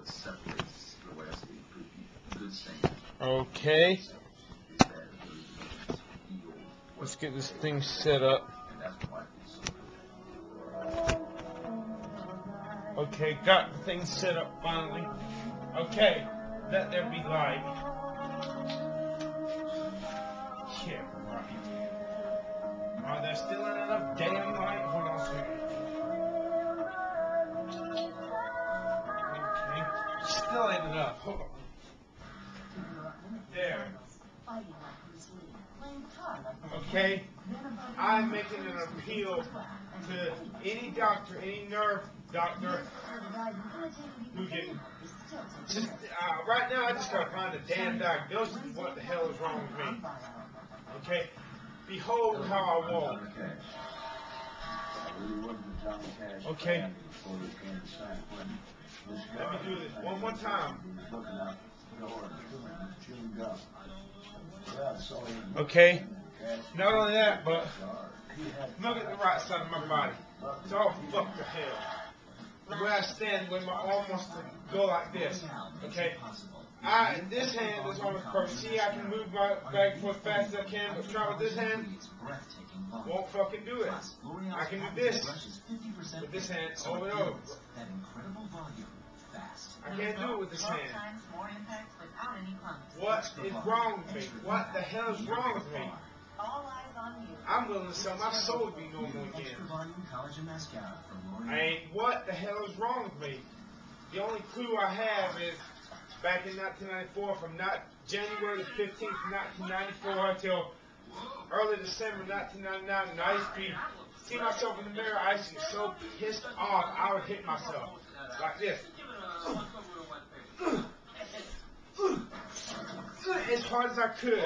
what separates the West and good, good saints. Okay, let's get this thing set up. Okay, got the thing set up finally. Okay, let there be light. Yeah, right. Are there still enough damn light? Still ain't enough. Hold on. There. Okay, I'm making an appeal to any doctor, any nerve doctor who can just uh, right now I just gotta find a damn diagnosis of what the hell is wrong with me. Okay? Behold how I walk. Okay. Do this one more time. Okay? Not only that, but look at the right side of my body. It's all fucked to hell. The way I stand with my arm wants to go like this. Okay? I this hand is on the perfect. See I can move my back and forth fast as I can, but try with this hand, won't fucking do it. I can do this with this hand over and over. I can't do it with this hand. What is wrong with me? What the hell is wrong with me? I'm willing to sell my soul to be normal again. I ain't, what the hell is wrong with me? The only clue I have is back in 1994, from not January the 15th, 1994 until early December 1999, and I used to be, see myself in the mirror, I used to get so pissed off, I would hit myself. Like this. As hard as I could.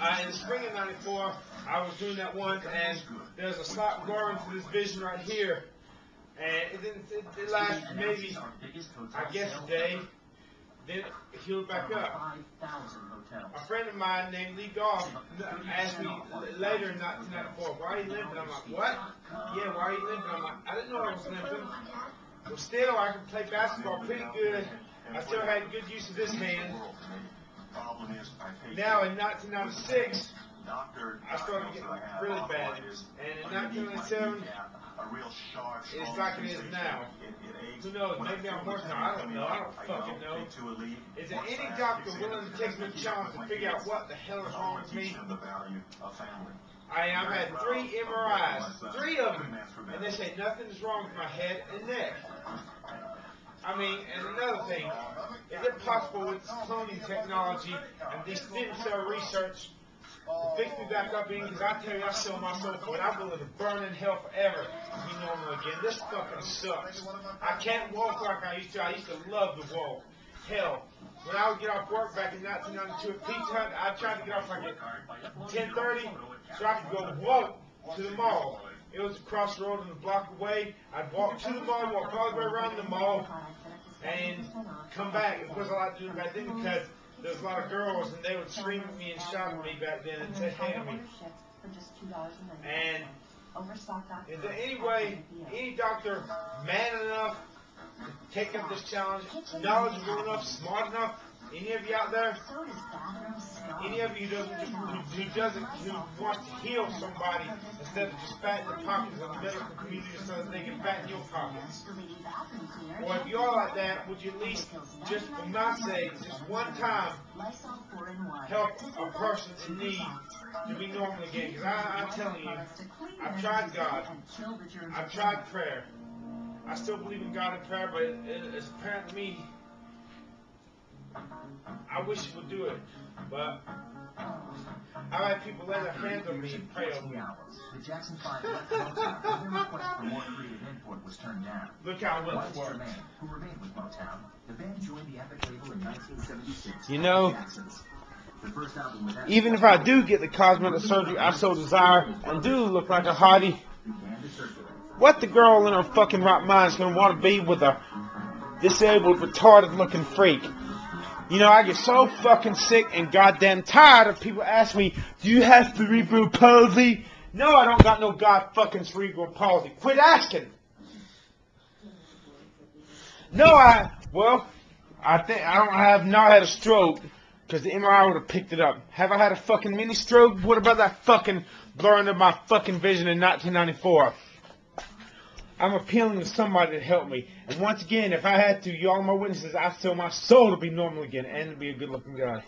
Uh, in the spring of 94, I was doing that once, and there's a slight blur into this vision right here. And it didn't, it, it lasted maybe, I guess, a day. Then it healed back up. A friend of mine named Lee Goff asked me later in 1994, why are you limping? I'm like, what? Yeah, why are you limping? I'm like, I didn't know I was limping. Well, still, I can play basketball pretty good. I still had good use of this hand. Now, in 1996, I started getting really bad. And in 1997, it's like it is now. Who knows? Maybe I'm worse now. I don't know. I don't fucking know. Is there any doctor willing to take me a challenge to figure out what the hell is wrong with me? I, I've had three MRIs, three of them, and they say nothing's wrong with my head and neck. I mean, and another thing, is it possible with this cloning technology and this stem cell research to fix me back up? Because I tell you, I sell my soul for it. I'm willing to burn in hell forever to be normal again. This fucking sucks. I can't walk like I used to. I used to love to walk. Hell, when I would get off work back in 1992 at Pizza Hut, I tried to get off like at 10:30 so I could go walk to the mall. It was a crossroad road and a block away. I'd walk to the mall, walk all the way around the mall, and come back. Of course, I like to do back then because there was a lot of girls and they would scream at me and shout at me back then and say, hey me. And is there any way, any doctor man enough to take up this challenge, knowledgeable enough, smart enough, any of you out there, any of you who doesn't, who, who doesn't, who wants to heal somebody instead of just fatten the pockets of the medical community so that they can fatten your pockets? Or if you are like that, would you at least, just for my sake, just one time, help a person in need to be normal again? Because I'm telling you, I've tried God. I've tried prayer. I still believe in God and prayer, but it, it, it's apparent to me. I wish it would do it, but I've had people lay their hands on me and pray over me. The Jackson 5 left Motown when their request for more creative input was turned down. Look how well Once it works. Jermaine, who remained with Motown, the band joined the Epic label in 1976. You know, Jacksons. The first album with Epic Even if I do get the cosmetic surgery I so desire and do look like a hottie, began to circulate. what the girl in her fucking right mind is gonna want to be with a disabled, retarded looking freak? You know, I get so fucking sick and goddamn tired of people asking me, do you have cerebral palsy? No, I don't got no god fucking cerebral palsy. Quit asking. No, I well, I think I don't have not had a stroke because the MRI would have picked it up. Have I had a fucking mini stroke? What about that fucking blurring of my fucking vision in 1994? I'm appealing to somebody to help me. And once again, if I had to, y'all my witnesses, I sell my soul to be normal again and to be a good looking guy.